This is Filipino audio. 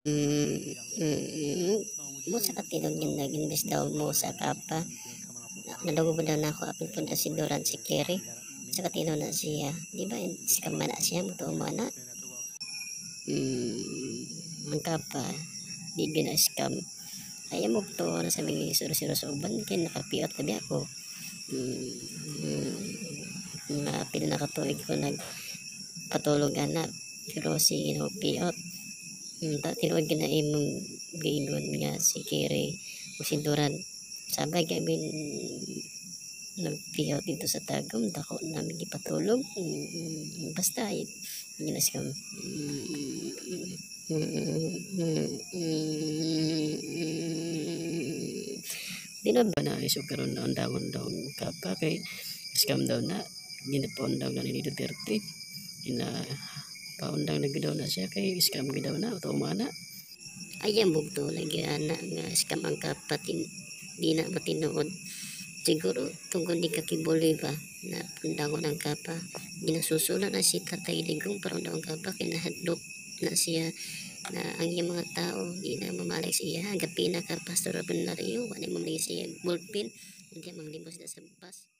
Mm, mm, mo sa katilog yung nag-invest daw mo sa kapa. Nalugo ba daw na ako apil po na si Doran si Kerry. Sa katilog na siya. Di ba scam man na siya mo to mo na. Mm, ang kapa. Di gina scam. Ayaw mo to na sa mga suro-suro sa uban. Kaya nakapiot tabi ako. Mm, mm, mga pinakatuig ko nag patulog anak. Pero si no, piot. Hmm, ta tinuod gina imong giingon nga si Kiri o si Duran. Sabay gabi nagpiyaw dito sa tagom dako namin gipatulog. Mm, basta ginas kam. Di na ba na iso karon na undangon daw kapa kay scam daw na ginapon daw ni Duterte. Ina paundang na gidaw na siya kay scam gidaw na ito mana ayam bugto lagi ana nga scam ang kapatin di na matinood. Siguro tungkol di kakibuli ba na pundangon ang kapa. Ginasusulan na si tatay ligong para ang kapa kay nahadlok na siya na ang iyang mga tao di na mamalay siya gapi na ka pastor Abunlario wala mo siya ballpen hindi mang limos na sa bus